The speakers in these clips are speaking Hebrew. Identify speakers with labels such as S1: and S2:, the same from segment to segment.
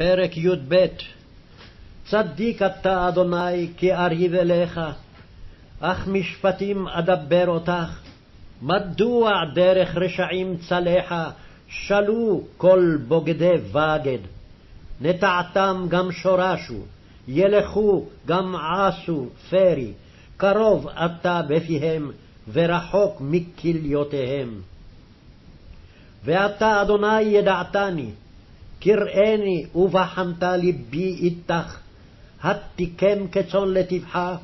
S1: פרק י"ב צדיק אתה, אדוני, כי אריב אליך, אך משפטים אדבר אותך. מדוע דרך רשעים צלחה, שלו כל בוגדי בגד? נטעתם גם שורשו, ילכו גם עשו פרי, קרוב אתה בפיהם, ורחוק מכליותיהם. ואתה, אדוני, ידעתני, קראני ובחנת לבי איתך, התיקם כצאן לטבחה,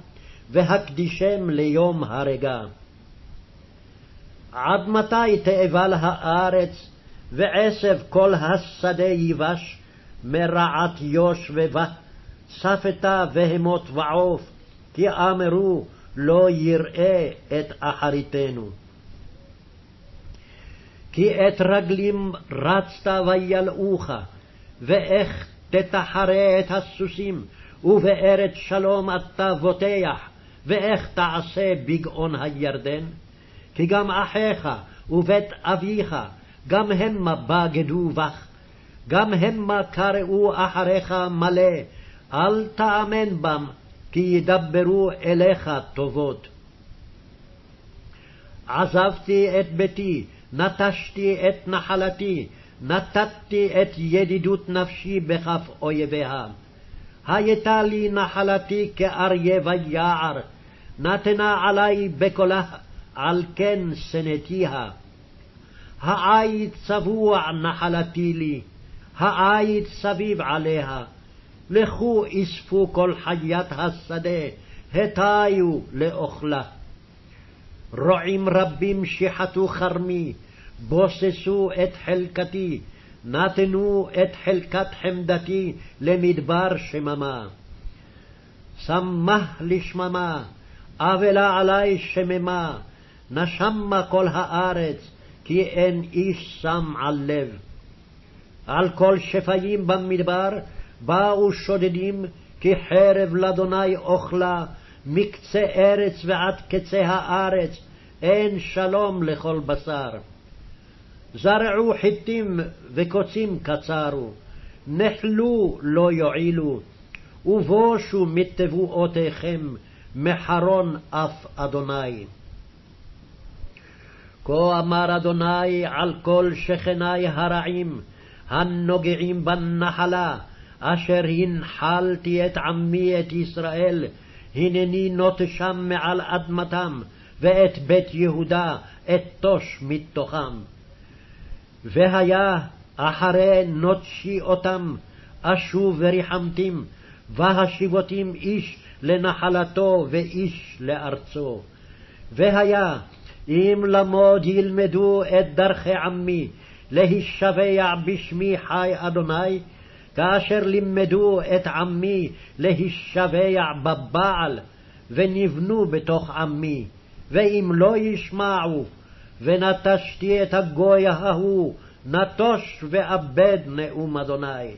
S1: והקדישם ליום הרגע. עד מתי תאבל הארץ, ועשב כל השדה ייבש, מרעת יוש ובה, שפתה בהמות ועוף, כי אמרו לא יראה את אחריתנו. כי את רגלים רצת וילאוך, ואיך תתחרה את הסוסים, ובארץ שלום אתה בוטח, ואיך תעשה בגאון הירדן? כי גם אחיך ובית אביך, גם המה בגדו בך, גם המה קראו אחריך מלא, אל תאמן בם, כי ידברו אליך טובות. עזבתי את ביתי, נטשתי את נחלתי, נתתי את ידידות נפשי בכף אויביה. הייתה לי נחלתי כאריה ויער, נתנה עלי בקולה, על כן שנאתיה. העית צבוע נחלתי לי, העית סביב עליה. לכו אספו כל חיית השדה, הטיו לאוכלה. רועים רבים שיחתו כרמי, בוססו את חלקתי, נתנו את חלקת חמדתי למדבר שממה. שמח לשממה, אבלה עלי שממה, נשמה כל הארץ, כי אין איש שם על לב. על כל שפיים במדבר באו שודדים, כי חרב לאדוני אוכלה, מקצה ארץ ועד קצה הארץ, אין שלום לכל בשר. זרעו חיטים וקוצים קצרו, נחלו לא יועילו, ובושו מתבואותיכם, מחרון אף אדוני. כה אמר אדוני על כל שכני הרעים, הנוגעים בנחלה, אשר הנחלתי את עמי את ישראל, הנני נוטשם מעל אדמתם, ואת בית יהודה אתוש מתוכם. והיה אחרי נוטשי אותם, אשוב וריחמתים, והשיבותים איש לנחלתו ואיש לארצו. והיה אם למוד ילמדו את דרכי עמי, להישבע בשמי חי אדוני, כאשר לימדו את עמי להישבע בבעל, ונבנו בתוך עמי, ואם לא ישמעו, ונטשתי את הגוי ההוא, נטוש ואבד נאום אדוני.